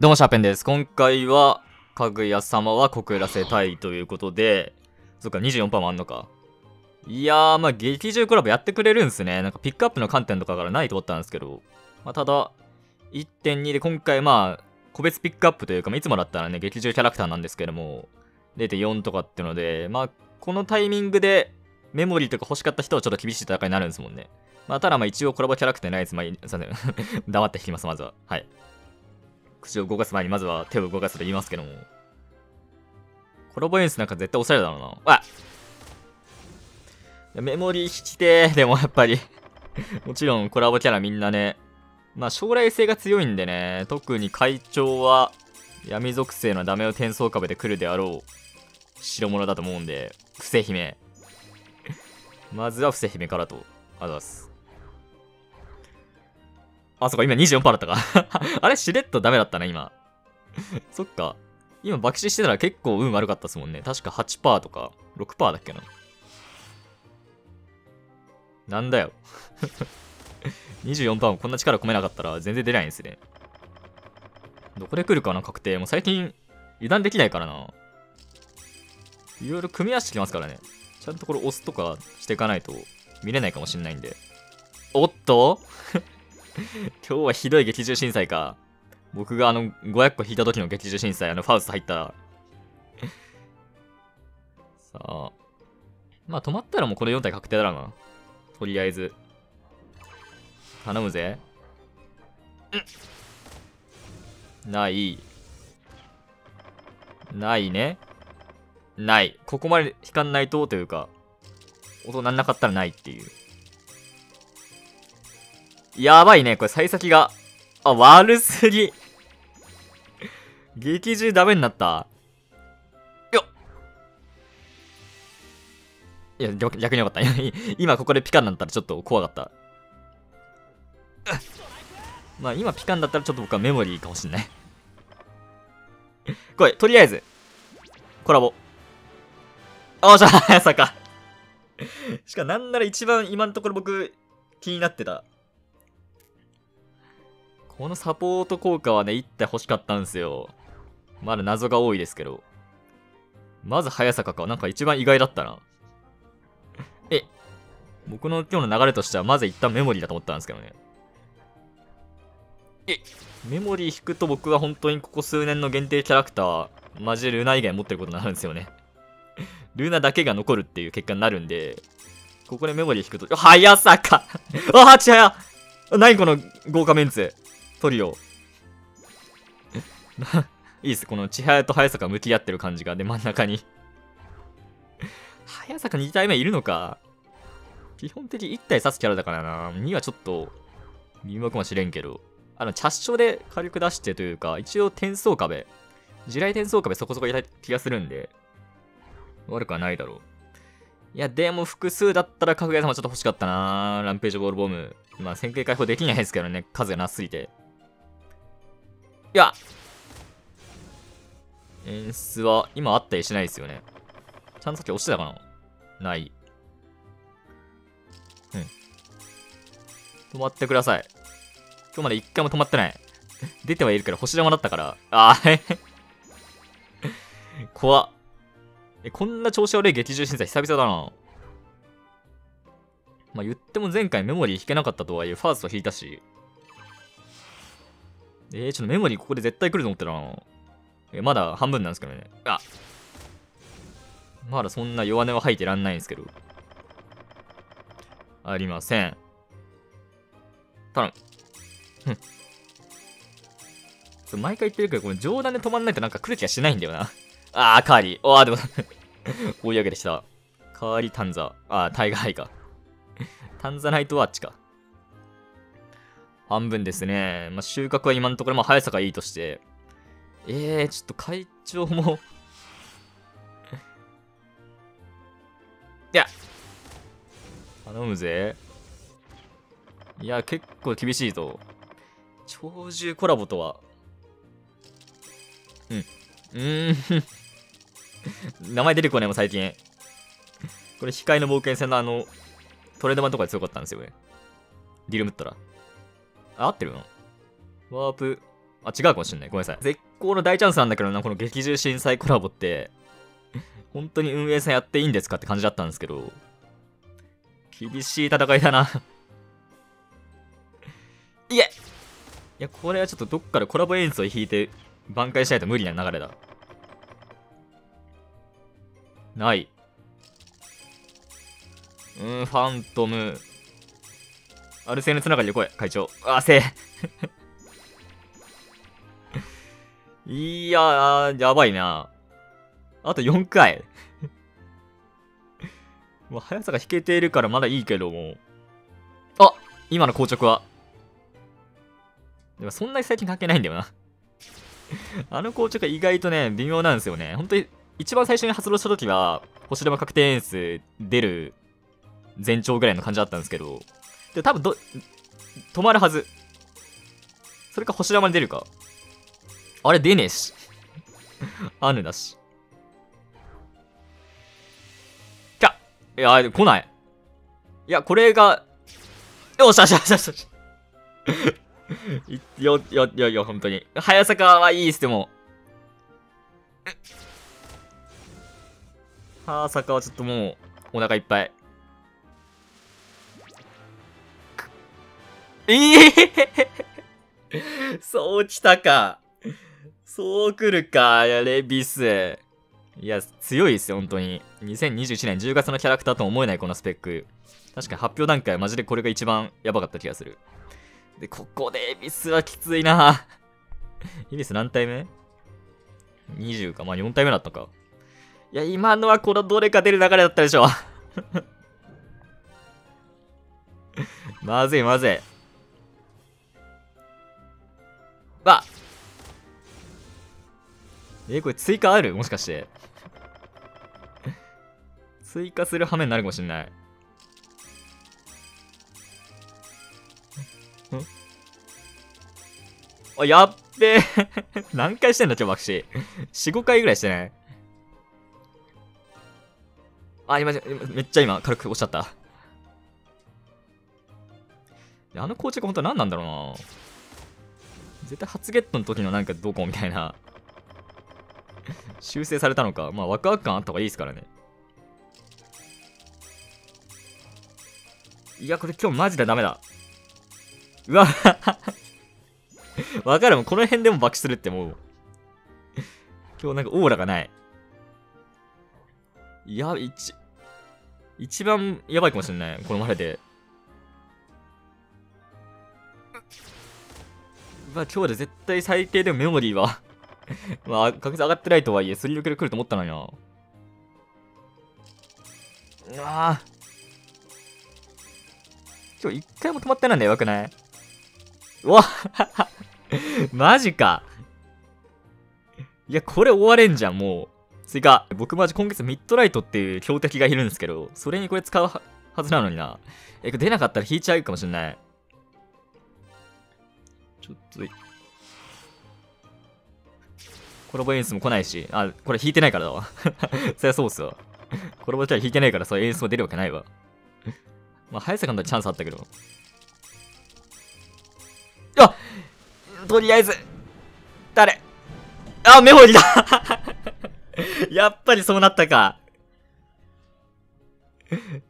どうも、シャーペンです。今回は、かぐや様は告らせたいということで、そっか、24%もあんのか。いやー、まあ、劇中コラボやってくれるんすね。なんか、ピックアップの観点とかからないと思ったんですけど、まあ、ただ、1.2で今回、まあ、個別ピックアップというか、まあ、いつもだったらね、劇中キャラクターなんですけども、0.4とかっていうので、まあ、このタイミングで、メモリーとか欲しかった人はちょっと厳しい戦いになるんですもんね。まあ、ただまあ一応コラボキャラクターないです。まあ、すいません。黙って引きます、まずは。はい。口を動かす前にまずは手を動かすと言いますけども。コラボ演出なんか絶対おしゃれだろうな。あメモリー引きて。でもやっぱり もちろんコラボキャラみんなね。まあ将来性が強いんでね。特に会長は闇属性のダメを転送壁で来るであろう白物だと思うんで。伏せ姫。まずは伏せ姫からと。あざます。あ、そっか、今24%だったか あれ、しれっとダメだったな、今。そっか。今、爆死してたら結構運悪かったですもんね。確か8%とか、6%だっけな。なんだよ。24%もこんな力込めなかったら全然出ないんですね。どこで来るかな、確定。もう最近、油断できないからな。いろいろ組み合わせてきますからね。ちゃんとこれ押すとかしていかないと見れないかもしんないんで。おっと？今日はひどい劇中震災か。僕があの、500個引いた時の劇中震災、あの、ファウス入った。さあ。まあ、止まったらもうこの4体確定だな。とりあえず。頼むぜ。ない。ないね。ない。ここまで引かんないと、というか、音なんなかったらないっていう。やばいね、これ、幸先が。あ、悪すぎ。劇中ダメになった。よっ。いや、逆によかった。今ここでピカンだったらちょっと怖かった。まあ今ピカンだったらちょっと僕はメモリーかもしんない。これ、とりあえず、コラボ。あ、じゃあ、まさか。しかなんなら一番今のところ僕気になってたこのサポート効果はね、1体欲しかったんですよ。まだ謎が多いですけど。まず早坂か。なんか一番意外だったな。え、僕の今日の流れとしては、まず一旦メモリーだと思ったんですけどね。え、メモリー引くと僕は本当にここ数年の限定キャラクター、マジでルナ以外持ってることになるんですよね。ルナだけが残るっていう結果になるんで、ここでメモリー引くと、早坂ああ、ちはや何この豪華メンツトリオ。いいです。この千早と早坂向き合ってる感じが。で、真ん中に 早坂2体目いるのか。基本的1体刺すキャラだからな。2はちょっと、微妙かもしれんけど。あの、着床で火力出してというか、一応転送壁。地雷転送壁そこそこいた気がするんで、悪くはないだろう。いや、でも複数だったら、かぐや様ちょっと欲しかったなランページボールボム。まあ、線形解放できないですけどね、数がなすぎて。いや演出は今あったりしないですよね。ちゃんとさっき押してたかな？ない。うん。止まってください。今日まで一回も止まってない。出てはいるけど星玉だったから。あー 怖っ。え、こんな調子悪い劇中審査久々だな。まあ、言っても前回メモリー引けなかったとはいえ、ファースト引いたし。えー、ちょっとメモリーここで絶対来ると思ってたな。えー、まだ半分なんですけどね。あまだそんな弱音は吐いてらんないんですけど。ありません。頼む。ふん。毎回言ってるけど、これ冗談で止まんないとなんか来る気がしないんだよな。あー、カーリー。おー、でも 追い上げてきた。カーリータンザ。あー、タイガーハイか。タンザナイトワッチか。半分ですね。まあ、収穫は今のところ、まあ、速さがいいとして。えー、ちょっと会長もいや頼むぜ。いや、結構厳しいぞ。鳥獣コラボとは。うん。うーん 名前出てこないもん、最近。これ、控えの冒険戦のあの、トレードマンとかで強かったんですよね。ディルムったら。合ってるの？ワープ、あ、違うかもしんない。ごめんなさい。絶好の大チャンスなんだけどな、この劇中震災コラボって、本当に運営さんやっていいんですかって感じだったんですけど、厳しい戦いだな。いえいや、これはちょっとどっかでコラボ演奏を弾いて挽回しないと無理な流れだ。ない。うん、ファントム。アルセーヌつながりで来い、会長。あ、せえ。いやー、やばいな。あと4回。まあ、速さが引けているからまだいいけども。あ今の硬直は。でもそんなに最近関係ないんだよな。あの硬直は意外とね、微妙なんですよね。本当に、一番最初に発動した時は、星玉確定演出出る前兆ぐらいの感じだったんですけど、で、多分ど、止まるはず。それか星玉に出るか。あれ出ねえし。アヌだし。きゃいや、来ない。いや、これが、よしよしよしよしゃ。いよ、よ、よ、よ、本当に。早坂はいいっす、でも。早坂はちょっともう、お腹いっぱい。え えそうきたか。そう来るか、や、レビス。いや、強いですよ、本当に。2021年10月のキャラクターとも思えないこのスペック。確かに発表段階マジでこれが一番やばかった気がする。で、ここでエビスはきついなエビス何体目 ?20 か。まあ4体目だったか。いや、今のはこのどれか出る流れだったでしょ。まずいまずい。あえ、これ追加ある？もしかして。追加する羽目になるかもしんない。あ、やっべえ。何回してんだ、今日、爆死。4、5回ぐらいしてない？あ、今、今めっちゃ今、軽く押しちゃった。あの硬直本当何なんだろうな絶対初ゲットの時のなんかどこみたいな。修正されたのか。まあワクワク感あった方がいいですからね。いやこれ今日マジでダメだ。うわ。わかる。もんこの辺でも爆死するってもう。今日なんかオーラがない。いや一一番やばいかもしれない。このまでで。まあ今日で絶対最低でもメモリーは まあ確率上がってないとはいえ、スリルクで来ると思ったのよ。うわぁ。今日一回も止まってないんだよ、やばくない？うわ マジか。いや、これ終われんじゃん、もう。追加。僕マジ今月ミッドライトっていう強敵がいるんですけど、それにこれ使うはずなのにな。え、出なかったら引いちゃうかもしんない。ょっと、コラボ演出も来ないし、あ、これ弾いてないからだわ。そりゃそうっすわ。コラボ自体弾いてないから、そう演出も出るわけないわ。まあ、早さかんだチャンスあったけど。あとりあえず、誰？あ、メモリだ やっぱりそうなったか。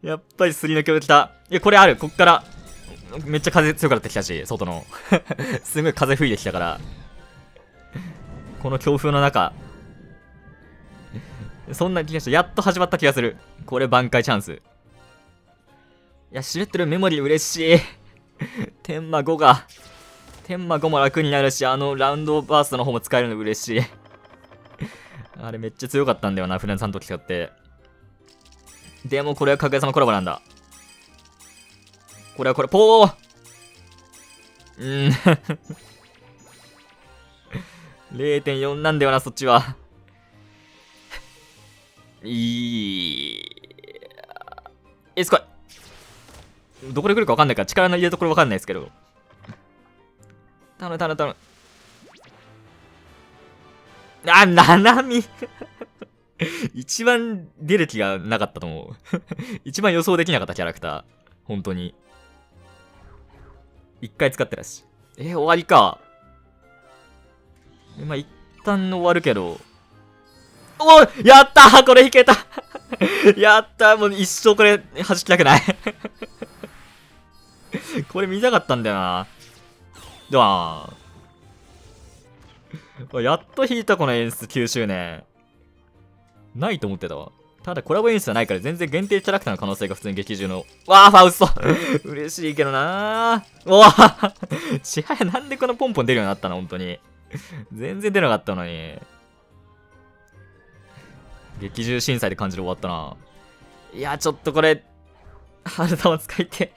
やっぱりすり抜けを来た。いや、これある。こっから、めっちゃ風強くなってきたし、外の。すごい風吹いてきたから。この強風の中。そんな気がして、やっと始まった気がする。これ挽回チャンス。いや、しれってるメモリー嬉しい。天魔5が。天魔5も楽になるし、あのラウンドバーストの方も使えるの嬉しい。あれめっちゃ強かったんだよな、フレンさんと使って。でもこれはかぐや様コラボなんだ。これはこれ、ポーうん。0.4なんだよな、そっちは。いい。え、すごい。どこで来るか分かんないから、力の入れるところ分かんないですけど。頼む頼む頼む。あ、ななみ一番出る気がなかったと思う。一番予想できなかったキャラクター。本当に。一回使ってたし。え、終わりか。まあ、一旦終わるけど。おやったこれいけた やったもう一生これ弾きたくない これ見たかったんだよな。では、やっと引いたこの演出9周年。ないと思ってたわ。ただコラボ演出はないから全然限定キャラクターの可能性が普通に劇中の。わあ、ファウスト 嬉しいけどなー。おわちはやなんでこのポンポン出るようになったの本当に。全然出なかったのに。劇中審査で感じで終わったな。いや、ちょっとこれ、春玉使いて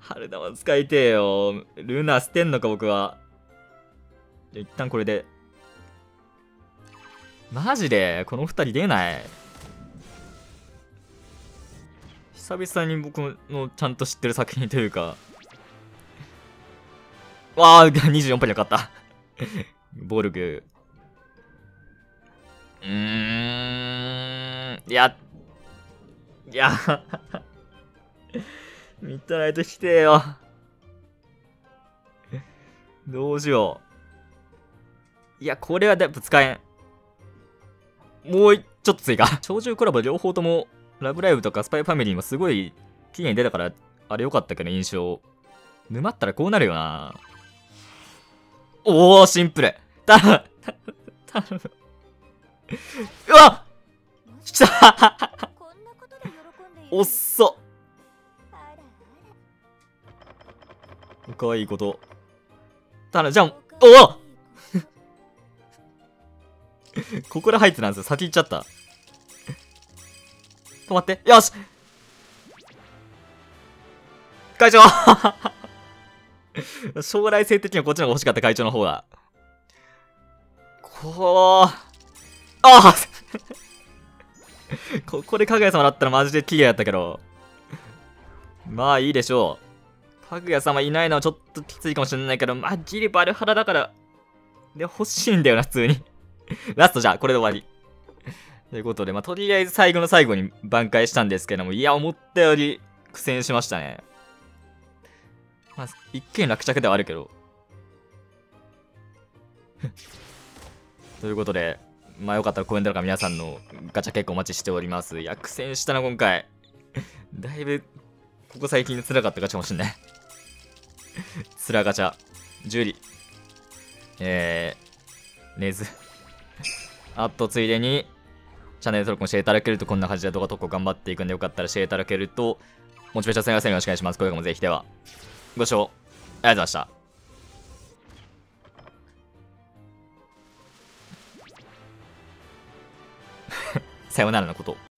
春玉使いてよ。ルナ捨てんのか僕は。一旦これで。マジでこの二人出ない久々に僕のちゃんと知ってる作品というか。わあ、24分に勝った。ボルグ。うーん。いや。いや。ミッドナイト来てよ。どうしよう。いや、これはだいぶ使えん。もうちょっと追加。超獣コラボ両方とも、ラブライブとかスパイファミリーもすごい綺麗に出たから、あれ良かったけど、印象。沼ったらこうなるよな。おー、シンプル。頼む。頼む。うわっ来たおっそかわいいこと。ただ、じゃん、おお ここで入ってたんですよ。先行っちゃった。止まって。よし会長 将来性的にはこっちの方が欲しかった会長の方が。こう。ああ ここでかぐや様だったらマジで綺麗やったけど。まあいいでしょう。かぐや様いないのはちょっときついかもしれないけど、まあギリバルハラだから。で、欲しいんだよな、普通に ラストじゃあ、これで終わり。ということで、まあとりあえず最後の最後に挽回したんですけども、いや、思ったより苦戦しましたね。まあ、一見落着ではあるけど。ということで、まあよかったらコメントとか皆さんのガチャ結構お待ちしております。いや、苦戦したな、今回。だいぶ、ここ最近辛かったガチャかもしんない。辛ガチャ。ジュリ。えー、ネズ。あと、ついでに、チャンネル登録もしていただけると、こんな感じで動画投稿頑張っていくんで、よかったらしていただけると、モチベーション戦よろしくお願いします。これからもぜひでは、ご視聴ありがとうございました。さよならのこと。